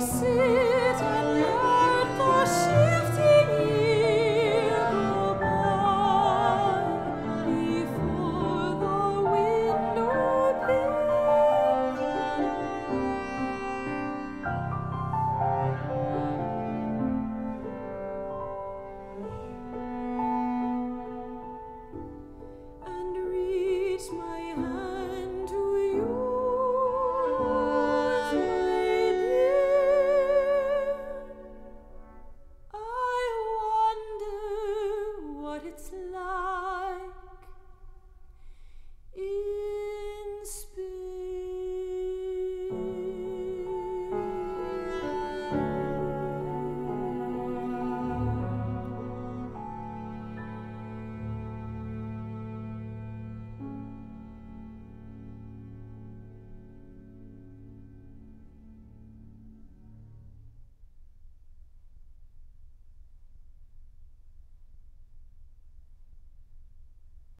see. it's love.